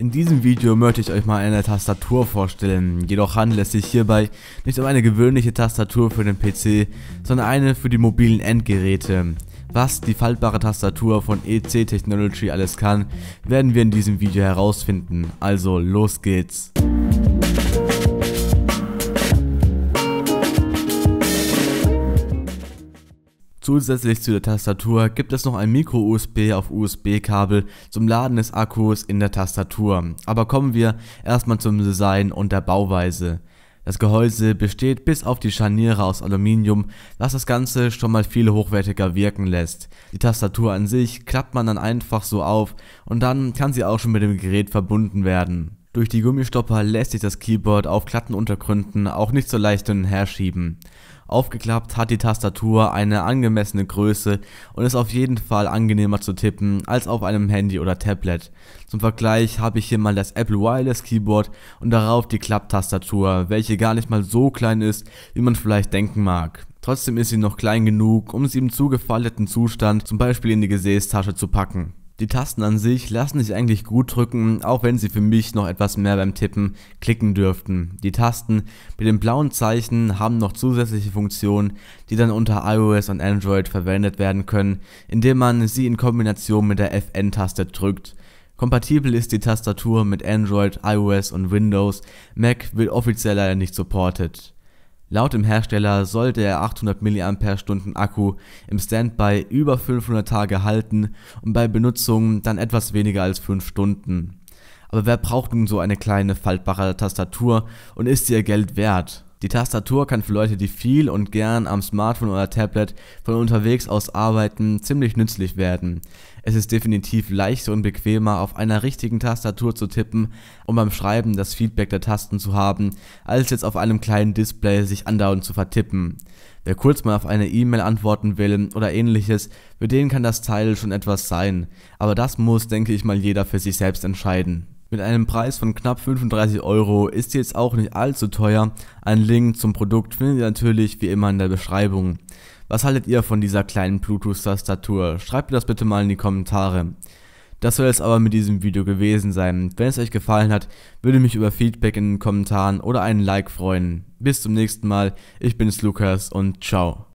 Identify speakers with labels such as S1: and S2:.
S1: In diesem Video möchte ich euch mal eine Tastatur vorstellen, jedoch handelt es sich hierbei nicht um eine gewöhnliche Tastatur für den PC, sondern eine für die mobilen Endgeräte. Was die faltbare Tastatur von EC Technology alles kann, werden wir in diesem Video herausfinden, also los geht's. Zusätzlich zu der Tastatur gibt es noch ein Micro-USB auf USB-Kabel zum Laden des Akkus in der Tastatur. Aber kommen wir erstmal zum Design und der Bauweise. Das Gehäuse besteht bis auf die Scharniere aus Aluminium, was das Ganze schon mal viel hochwertiger wirken lässt. Die Tastatur an sich klappt man dann einfach so auf und dann kann sie auch schon mit dem Gerät verbunden werden. Durch die Gummistopper lässt sich das Keyboard auf glatten Untergründen auch nicht so leicht hin und her schieben. Aufgeklappt hat die Tastatur eine angemessene Größe und ist auf jeden Fall angenehmer zu tippen als auf einem Handy oder Tablet. Zum Vergleich habe ich hier mal das Apple Wireless Keyboard und darauf die Klapptastatur, welche gar nicht mal so klein ist, wie man vielleicht denken mag. Trotzdem ist sie noch klein genug, um sie im zugefalteten Zustand zum Beispiel in die Gesäßtasche zu packen. Die Tasten an sich lassen sich eigentlich gut drücken, auch wenn sie für mich noch etwas mehr beim Tippen klicken dürften. Die Tasten mit dem blauen Zeichen haben noch zusätzliche Funktionen, die dann unter iOS und Android verwendet werden können, indem man sie in Kombination mit der FN-Taste drückt. Kompatibel ist die Tastatur mit Android, iOS und Windows, Mac wird offiziell leider nicht supported. Laut dem Hersteller soll der 800 mAh Akku im Standby über 500 Tage halten und bei Benutzung dann etwas weniger als 5 Stunden. Aber wer braucht nun so eine kleine faltbare Tastatur und ist ihr Geld wert? Die Tastatur kann für Leute, die viel und gern am Smartphone oder Tablet von unterwegs aus arbeiten, ziemlich nützlich werden. Es ist definitiv leichter und bequemer, auf einer richtigen Tastatur zu tippen, um beim Schreiben das Feedback der Tasten zu haben, als jetzt auf einem kleinen Display sich andauernd zu vertippen. Wer kurz mal auf eine E-Mail antworten will oder ähnliches, für den kann das Teil schon etwas sein, aber das muss, denke ich mal, jeder für sich selbst entscheiden. Mit einem Preis von knapp 35 Euro ist sie jetzt auch nicht allzu teuer. Einen Link zum Produkt findet ihr natürlich wie immer in der Beschreibung. Was haltet ihr von dieser kleinen Bluetooth-Tastatur? Schreibt mir das bitte mal in die Kommentare. Das soll es aber mit diesem Video gewesen sein. Wenn es euch gefallen hat, würde mich über Feedback in den Kommentaren oder einen Like freuen. Bis zum nächsten Mal, ich bin's Lukas und ciao.